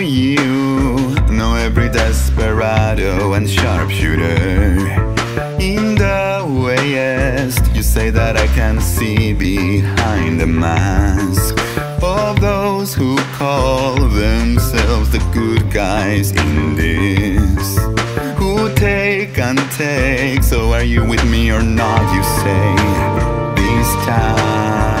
you know every desperado and sharpshooter. In the West, you say that I can see behind the mask of those who call themselves the good guys in this. Who take and take, so are you with me or not? You say, this time,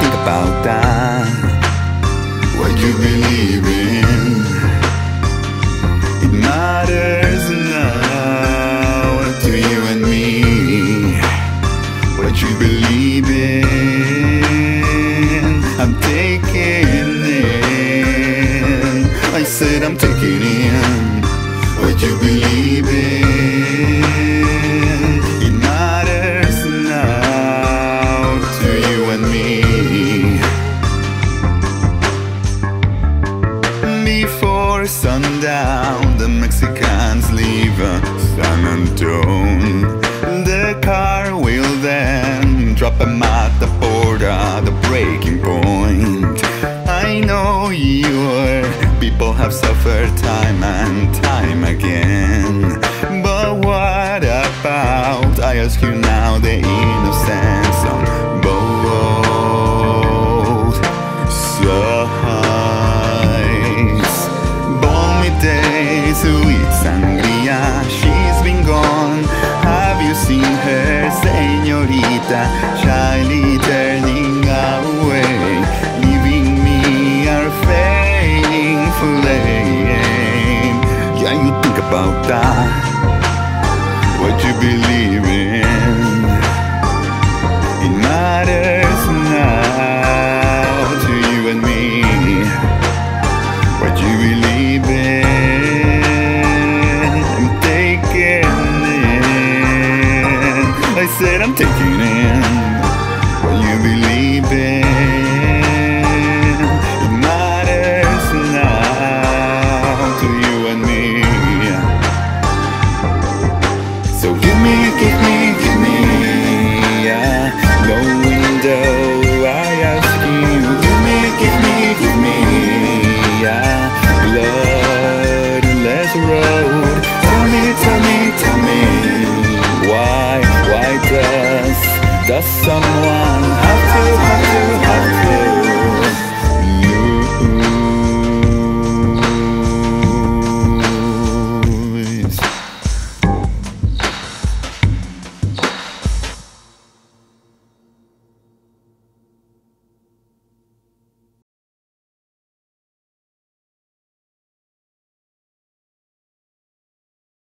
think about that. What you believe in, it matters now to you and me what you believe in. I'm taking in. I said I'm taking in what you believe in. Before sundown, the Mexicans leave San Antone. The car will then drop them at the border, the breaking point. I know your people have suffered time and time again. But what about, I ask you now, the innocence Shyly turning away, leaving me fading flame. You think about that, what you believe in. It matters said I'm taking it. someone.